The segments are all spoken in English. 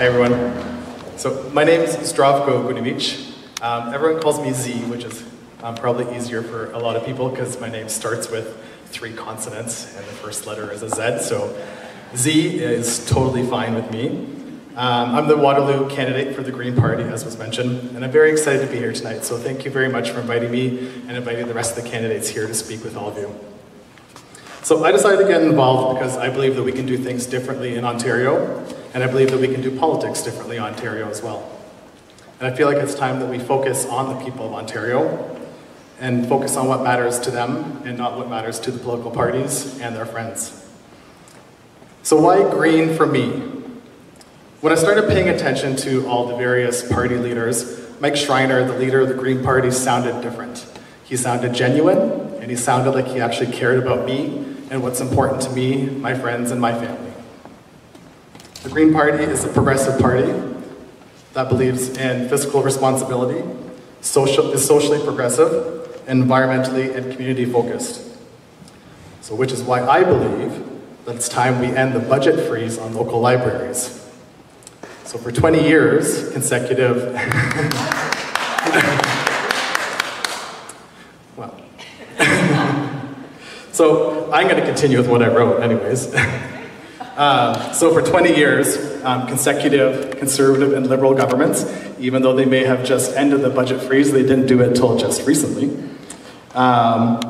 Hey everyone. So my name is Zdravko Gunjevic. Um, everyone calls me Z, which is um, probably easier for a lot of people because my name starts with three consonants and the first letter is a Z. So Z is totally fine with me. Um, I'm the Waterloo candidate for the Green Party, as was mentioned, and I'm very excited to be here tonight. So thank you very much for inviting me and inviting the rest of the candidates here to speak with all of you. So I decided to get involved because I believe that we can do things differently in Ontario, and I believe that we can do politics differently in Ontario as well. And I feel like it's time that we focus on the people of Ontario and focus on what matters to them and not what matters to the political parties and their friends. So why green for me? When I started paying attention to all the various party leaders, Mike Schreiner, the leader of the Green Party, sounded different. He sounded genuine, and he sounded like he actually cared about me and what's important to me, my friends, and my family. The Green Party is a progressive party that believes in fiscal responsibility, social, is socially progressive, environmentally and community focused. So which is why I believe that it's time we end the budget freeze on local libraries. So for 20 years consecutive, well, so I'm going to continue with what I wrote anyways. Uh, so for 20 years, um, consecutive conservative and liberal governments, even though they may have just ended the budget freeze, they didn't do it until just recently. Um,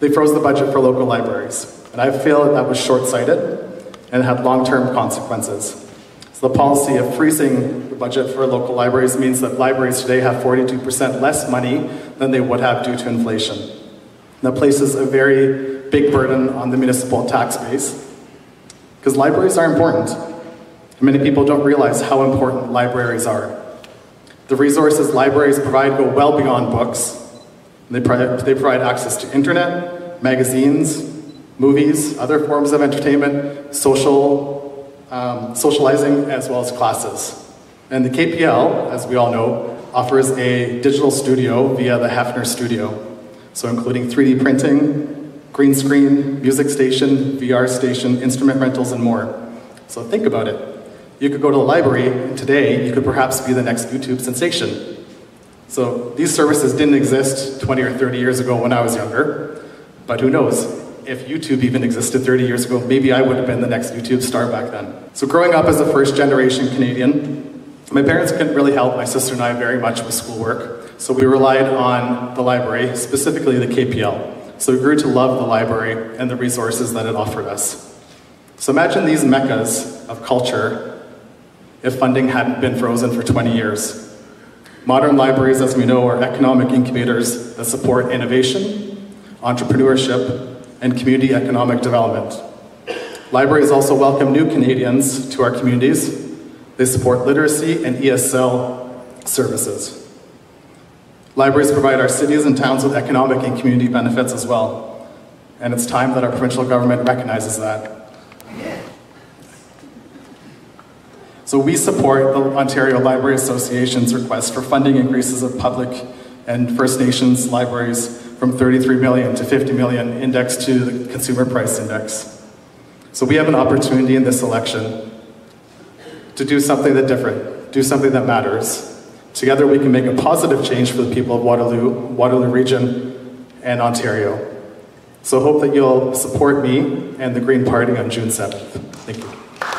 they froze the budget for local libraries. And I feel that that was short-sighted and had long-term consequences. So the policy of freezing the budget for local libraries means that libraries today have 42% less money than they would have due to inflation. And that places a very big burden on the municipal tax base because libraries are important. And many people don't realize how important libraries are. The resources libraries provide go well beyond books. They provide, they provide access to internet, magazines, movies, other forms of entertainment, social, um, socializing, as well as classes. And the KPL, as we all know, offers a digital studio via the Hefner Studio. So including 3D printing, green screen, music station, VR station, instrument rentals, and more. So think about it. You could go to the library, and today you could perhaps be the next YouTube sensation. So these services didn't exist 20 or 30 years ago when I was younger, but who knows? if YouTube even existed 30 years ago, maybe I would have been the next YouTube star back then. So growing up as a first generation Canadian, my parents couldn't really help my sister and I very much with schoolwork, so we relied on the library, specifically the KPL. So we grew to love the library and the resources that it offered us. So imagine these meccas of culture if funding hadn't been frozen for 20 years. Modern libraries, as we know, are economic incubators that support innovation, entrepreneurship, and community economic development. Libraries also welcome new Canadians to our communities. They support literacy and ESL services. Libraries provide our cities and towns with economic and community benefits as well. And it's time that our provincial government recognizes that. So we support the Ontario Library Association's request for funding increases of public and First Nations libraries from 33 million to 50 million indexed to the consumer price index. So we have an opportunity in this election to do something that different, do something that matters. Together we can make a positive change for the people of Waterloo, Waterloo region, and Ontario. So hope that you'll support me and the Green Party on June 7th. Thank you.